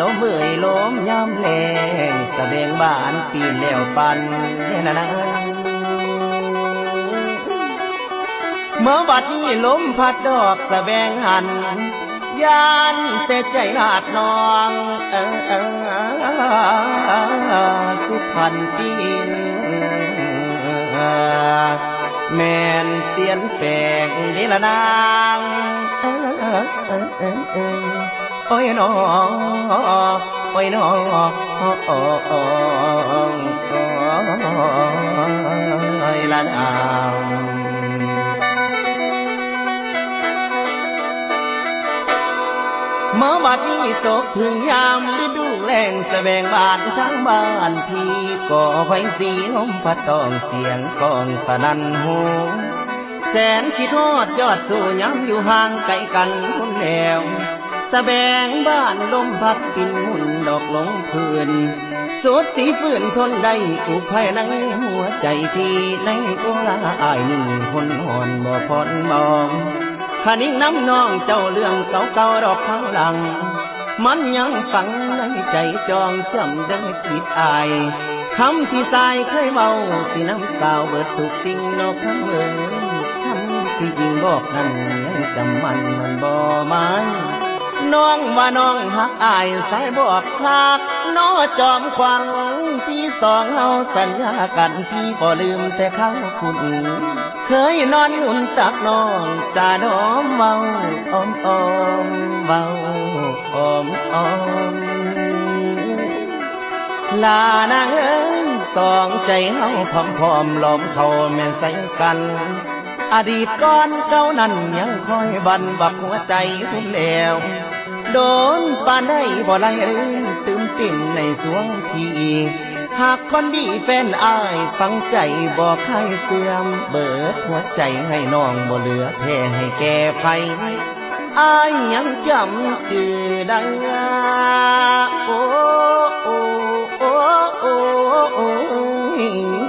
ลมเบื่อยลมย่ำแรงสแสดงบ้านปีนแล้วปันเนี่ยนะนะเมื่อบัดนี้ลมพัดดอกสะแบงหันยานเต่ใจหาดนองเออสุพันณปีนแมนเสียนแปลงนี่ละนางเออเออเออ โอ้ยน้องโอ้ยน้อโอ้โอ้ยละนางเมื่อบัดนี้ตกถึงยามฤดูแล้งแสวงบานทั้งบ้านพี่ก่อไฟสีลมพัดตองเสียงกองสนันหูแสนคิดทอดยอดสู่ย้ำอยู่ห่างไกลกันคนแล้ว สะแบงบ้านลมพัดปินหมุนดอกหลงพื้นสุดสีฝืนทนได้อุภัยในหัวใจพี่ในตัวละอายนี่คนหอนบ่พอนมองขานิ่งน้ำน้องเจ้าเรื่องเก่าๆดอกข้างหลัง มันยังฝังในใจจองจำได้คิดอายคำที่ตายเคยเบาที่น้ำสาวเบิดทุกสิ่งนอกคำเอ่ยคำที่ยิงบอกนั้นยังจำมันมันบ่หมาย น้องว่าน้องหักอายสายบอกคักน้อจอมควังที่สองเฮาสัญญากันพี่บ่ลืมแต่เขาคุณ เคยนอนหุ่นตักน้องจาดอมเมาอ้อมอ้อมเมาอ้อมอ้อมลานางเอ้ยสองใจเฮาพร้อมพร้อมล้อมเขาแม่นใส่กันอดีตก่อนเก่านั้นยังคอยบันบักหัวใจทุ่มแล้ว โดนปานได้บ่ไล่เรื่องตื่มติ่มในสวงทีหากคนดีแฟนอายฟังใจบอกให้เสื่อม เบิดหัวใจให้น้องบ่เหลือแพ้ให้แก่ไฟอายยังจำจือได้โอ้โอ้โอ้โอ้โอ้โอ้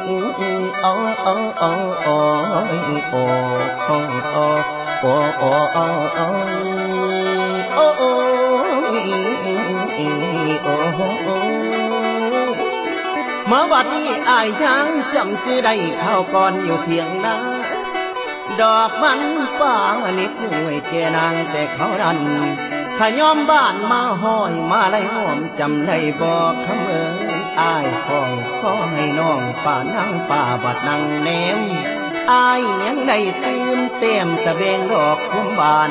โอ้โอ้โอ้โอ้โอ้โอ้โอ้โอ้โอ้โอ้โอ้โอ้ โอ้มาบัดนี้อายยังจำชื่อได้เข้าก่อนอยู่เพียงนาดอกมันฟ้าลิบห่วยเจนางแต่เขาดันขยอมบ้านมาห้อยมาไล่หอมจำได้บอกคำเอ่ยอายของขอให้น้องป่านั่งป่าบัดนั่งแนมอายยังได้ตื่มเต็มตะเบงดอกคุ้มบาน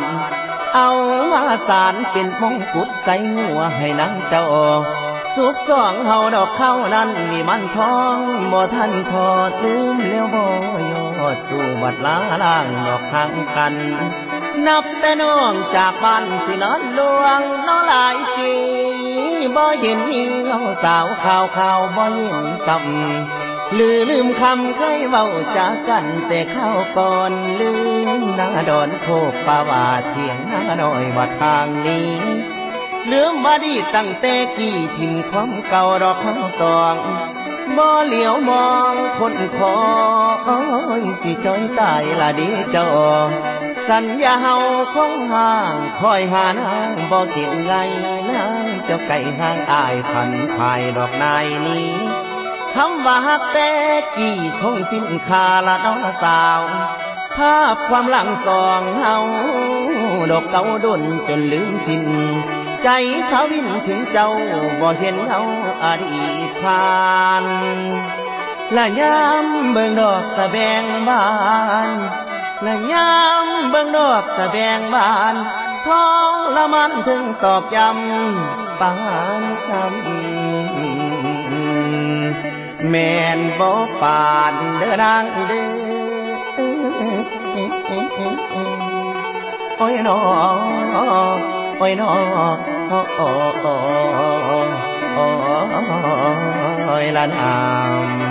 เอามาสารเป็นมงกุฎใส่หัวให้นางเจ้าสุขสองเฮาดอกเข้านั้นนี่มันทองบ่ทันทอดลืมเลี้ยวบ่ยอดสู่บัดลาล่างดอกทางกัน นับแต่น้องจากบ้านสินอนลวงน้อหลายสีบ่เห็นมีเงาสาวข่าวข่าวบ่เห็นกำลือลืมคำเคยเว้าจากกันแต่เข้าก่อนลืมนาดอนโคกป่าวาเถียงนา หน่อยว่าทางนี้เลือมาดีตั้งแต่กี่ทิมความเก่าดอกข้างตองบ่เหลียวมองคนคอยสิจอยตายละดีเจ้าสัญญาเฮาคงห่างคอยหานางบ่เก่งไงนางเจ้าไก่ห่างอายพันภายดอกนายนี้คำว่าฮักแต่กี่คงสิ้นคาละน้องสาว ภาพความหลังสองเฮาดอกเก่าดนจนลืมสิ้นใจเขาวินถึงเจ้าบ่เห็นเอาอดีตผ่านละยามเบิ่งดอกสะแบงบานละยามเบิ่งดอกสะแบงบานท้องละมันถึงตอบย้ำปานคำแม่นบ่ปานเด้อนางเด้อ โอ้ยนอโอ้ยนอโอ้โอ้โอ้โอ้ยละนาม